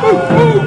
Ei,